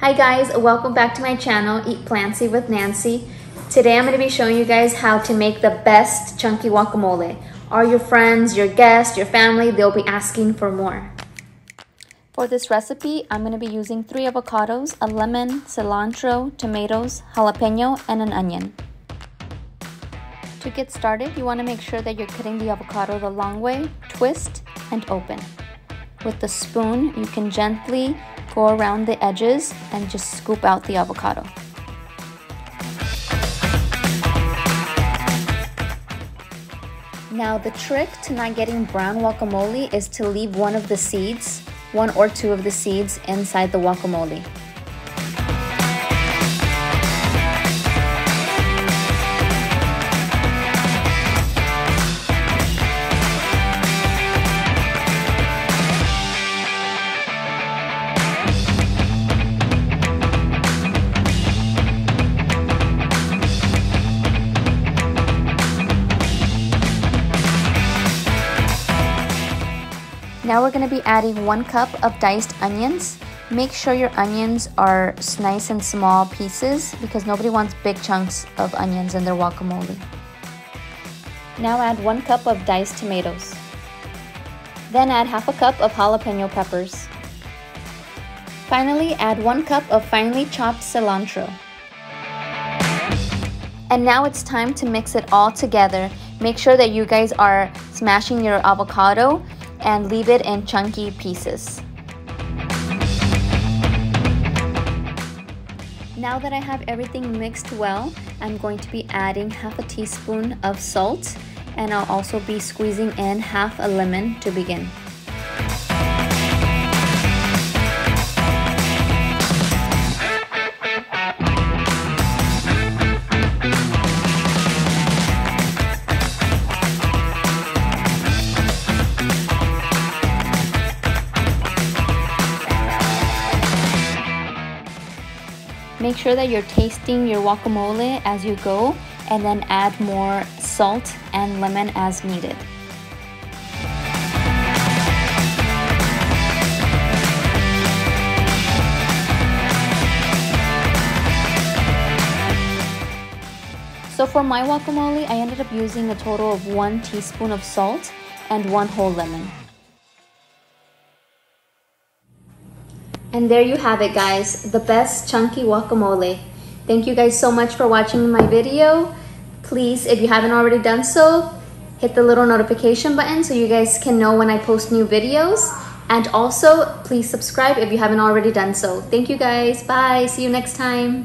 Hi guys, welcome back to my channel, Eat Plantsy with Nancy. Today I'm going to be showing you guys how to make the best chunky guacamole. All your friends, your guests, your family, they'll be asking for more. For this recipe, I'm going to be using three avocados, a lemon, cilantro, tomatoes, jalapeno, and an onion. To get started, you want to make sure that you're cutting the avocado the long way, twist, and open. With the spoon, you can gently go around the edges and just scoop out the avocado. Now the trick to not getting brown guacamole is to leave one of the seeds, one or two of the seeds inside the guacamole. Now we're going to be adding one cup of diced onions. Make sure your onions are nice and small pieces because nobody wants big chunks of onions in their guacamole. Now add one cup of diced tomatoes. Then add half a cup of jalapeno peppers. Finally, add one cup of finely chopped cilantro. And now it's time to mix it all together. Make sure that you guys are smashing your avocado and leave it in chunky pieces. Now that I have everything mixed well, I'm going to be adding half a teaspoon of salt and I'll also be squeezing in half a lemon to begin. Make sure that you're tasting your guacamole as you go and then add more salt and lemon as needed. So for my guacamole, I ended up using a total of one teaspoon of salt and one whole lemon. And there you have it guys, the best chunky guacamole. Thank you guys so much for watching my video. Please, if you haven't already done so, hit the little notification button so you guys can know when I post new videos. And also, please subscribe if you haven't already done so. Thank you guys. Bye. See you next time.